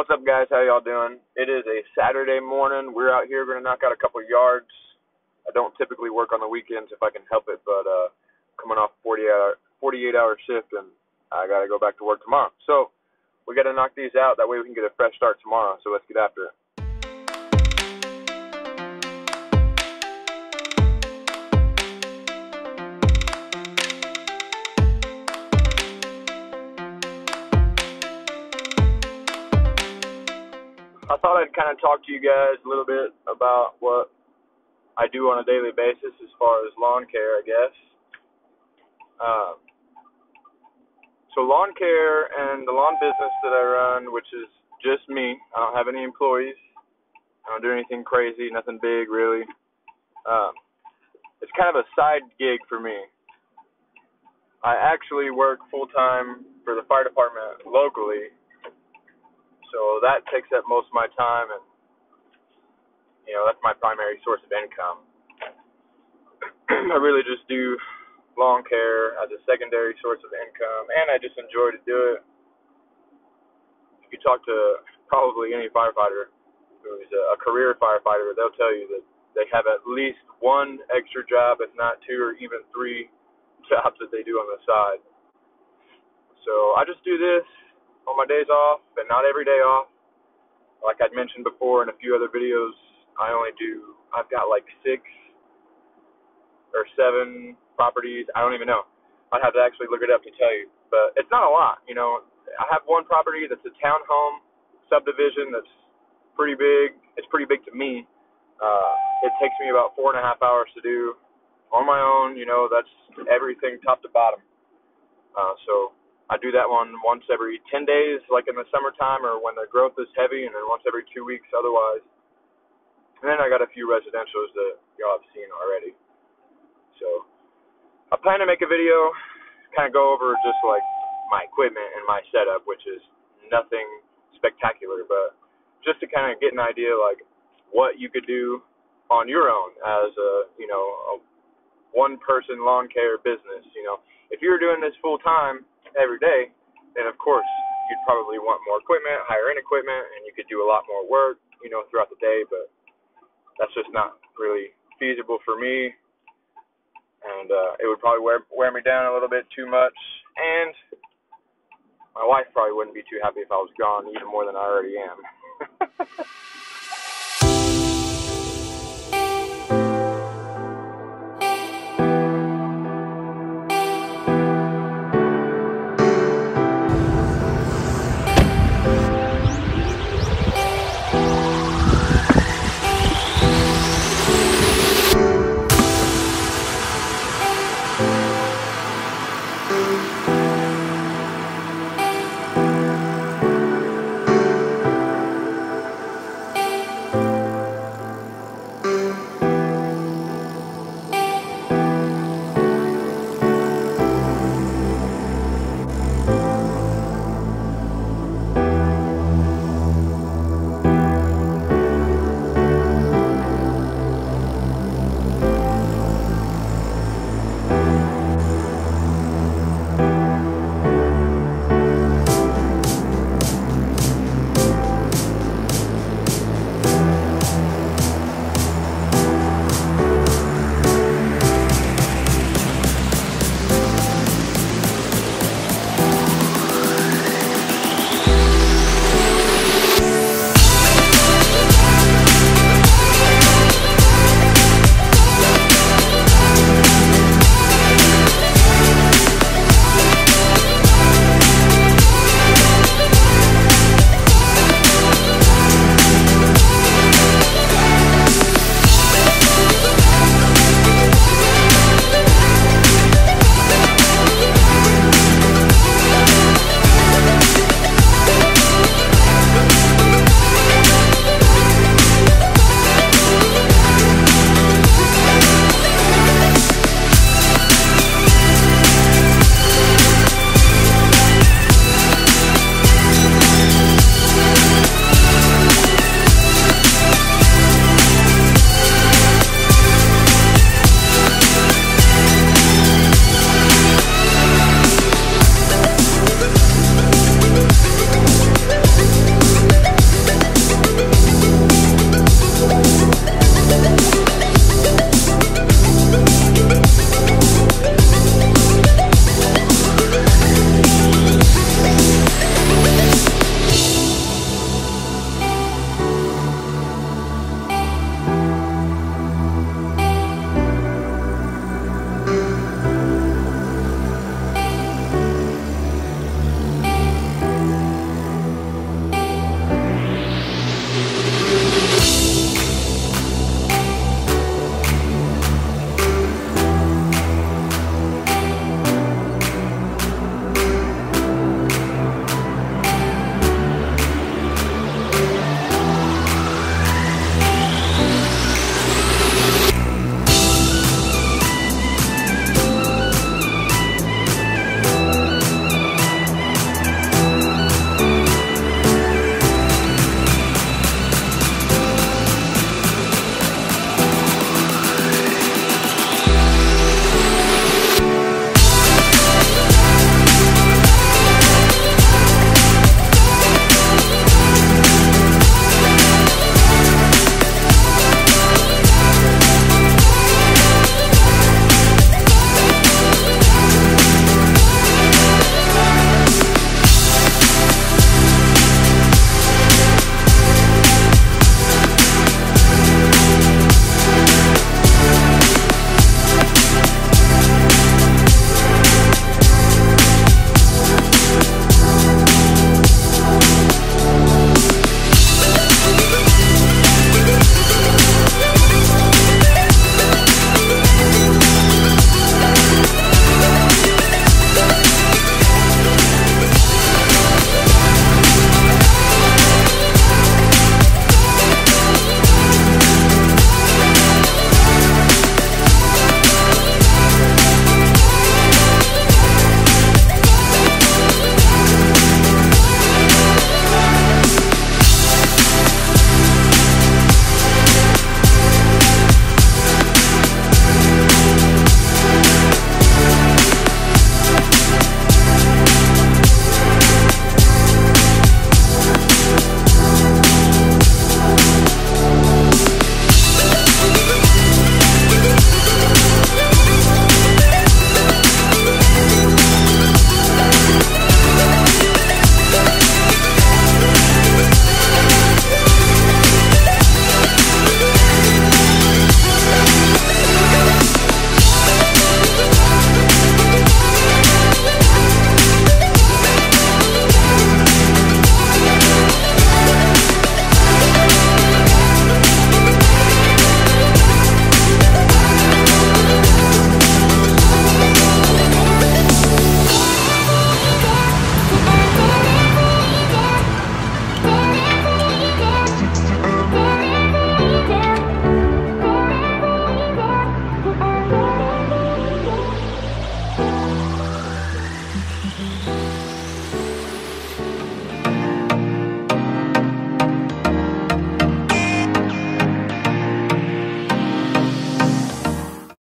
What's up, guys? How y'all doing? It is a Saturday morning. We're out here going to knock out a couple yards. I don't typically work on the weekends if I can help it, but uh, coming off 40 hour, 48 hour shift, and I got to go back to work tomorrow. So we got to knock these out. That way we can get a fresh start tomorrow. So let's get after it. I thought I'd kind of talk to you guys a little bit about what I do on a daily basis as far as lawn care, I guess. Um, so lawn care and the lawn business that I run, which is just me. I don't have any employees. I don't do anything crazy, nothing big really. Um, it's kind of a side gig for me. I actually work full time for the fire department locally so that takes up most of my time, and you know that's my primary source of income. I really just do lawn care as a secondary source of income, and I just enjoy to do it. If you talk to probably any firefighter who's a career firefighter, they'll tell you that they have at least one extra job, if not two or even three jobs that they do on the side. So I just do this on my days off, and not every day off. Like I'd mentioned before in a few other videos, I only do. I've got like six or seven properties. I don't even know. I'd have to actually look it up to tell you, but it's not a lot. You know, I have one property that's a townhome subdivision that's pretty big. It's pretty big to me. Uh, it takes me about four and a half hours to do on my own. You know, that's everything top to bottom. Uh, so I do that one once every 10 days, like in the summertime or when the growth is heavy, and then once every two weeks otherwise. And then I got a few residentials that y'all have seen already. So I plan to make a video, kind of go over just like my equipment and my setup, which is nothing spectacular, but just to kind of get an idea like what you could do on your own as a you know a one person lawn care business. You know, if you were doing this full time every day, then of course you'd probably want more equipment, higher end equipment, and you could do a lot more work, you know, throughout the day. But that's just not really feasible for me, and uh, it would probably wear wear me down a little bit too much. And my wife probably wouldn't be too happy if I was gone even more than I already am.